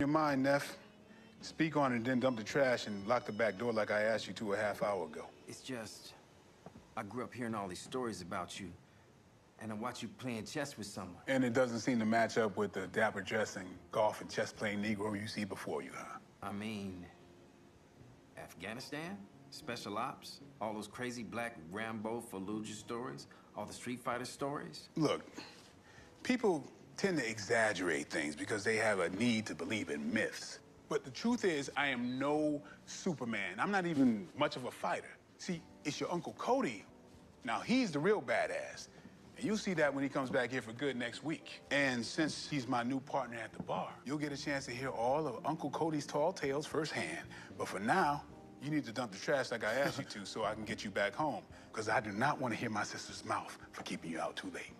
mind, Neff. Speak on it and then dump the trash and lock the back door like I asked you to a half hour ago. It's just, I grew up hearing all these stories about you, and I watch you playing chess with someone. And it doesn't seem to match up with the dapper dressing, golf and chess playing Negro you see before you, huh? I mean, Afghanistan? Special ops? All those crazy black Rambo Fallujah stories? All the Street Fighter stories? Look, people tend to exaggerate things because they have a need to believe in myths. But the truth is, I am no Superman. I'm not even much of a fighter. See, it's your Uncle Cody. Now, he's the real badass. And you'll see that when he comes back here for good next week. And since he's my new partner at the bar, you'll get a chance to hear all of Uncle Cody's tall tales firsthand. But for now, you need to dump the trash like I asked you to so I can get you back home. Because I do not want to hear my sister's mouth for keeping you out too late.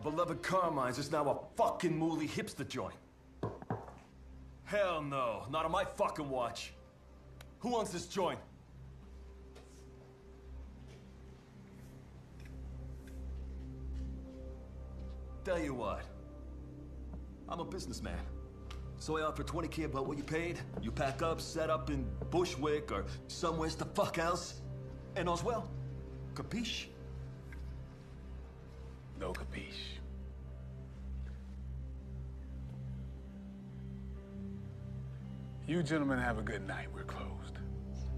Our beloved Carmine's is now a fucking mooly hipster joint. Hell no, not on my fucking watch. Who owns this joint? Tell you what, I'm a businessman. So I offer 20k about what you paid. You pack up, set up in Bushwick or somewheres the fuck else. And all's well. Capiche? No capiche. You gentlemen have a good night. We're closed.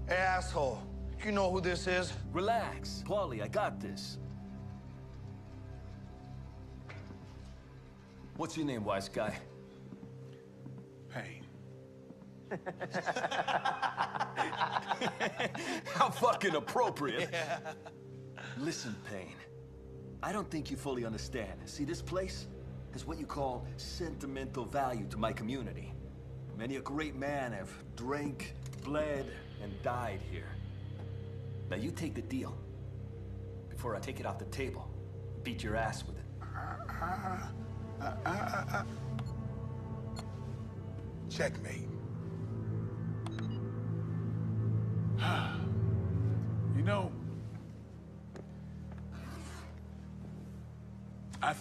Hey, asshole. You know who this is? Relax. Paulie, I got this. What's your name, wise guy? Payne. How fucking appropriate. Listen, Payne. I don't think you fully understand. See, this place has what you call sentimental value to my community. Many a great man have drank, bled, and died here. Now you take the deal before I take it off the table, beat your ass with it. Checkmate.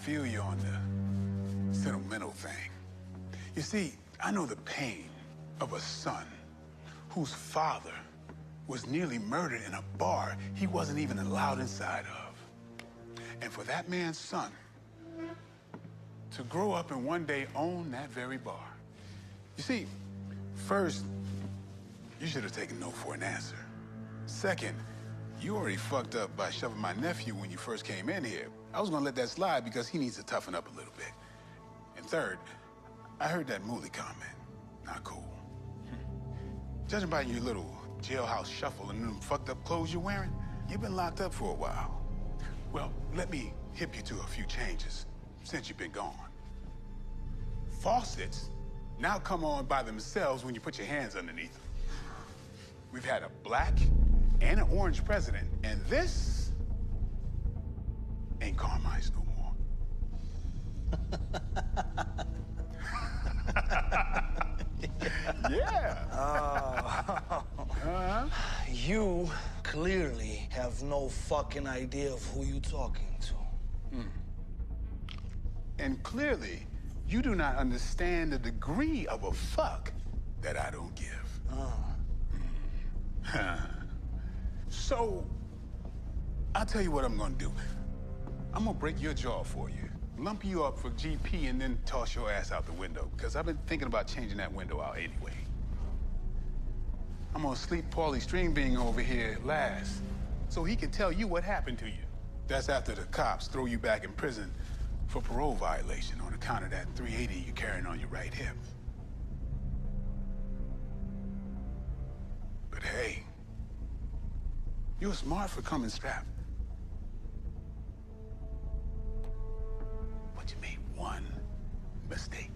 Feel you on the sentimental thing. You see, I know the pain of a son whose father was nearly murdered in a bar he wasn't even allowed inside of. And for that man's son to grow up and one day own that very bar. You see, first, you should have taken no for an answer. Second, you already fucked up by shoving my nephew when you first came in here. I was gonna let that slide because he needs to toughen up a little bit. And third, I heard that Mooley comment. Not cool. Judging by your little jailhouse shuffle and them fucked up clothes you're wearing, you've been locked up for a while. Well, let me hip you to a few changes since you've been gone. Faucets now come on by themselves when you put your hands underneath them. We've had a black and an orange president, and this ain't Carmine's no more. yeah. Uh-huh. You clearly have no fucking idea of who you're talking to. And clearly, you do not understand the degree of a fuck that I don't give. Mm. so, I'll tell you what I'm gonna do. I'm gonna break your jaw for you, lump you up for GP, and then toss your ass out the window, because I've been thinking about changing that window out anyway. I'm gonna sleep Paulie String Bean over here last, so he can tell you what happened to you. That's after the cops throw you back in prison for parole violation on account of that 380 you're carrying on your right hip. You were smart for coming strapped. But you made one mistake.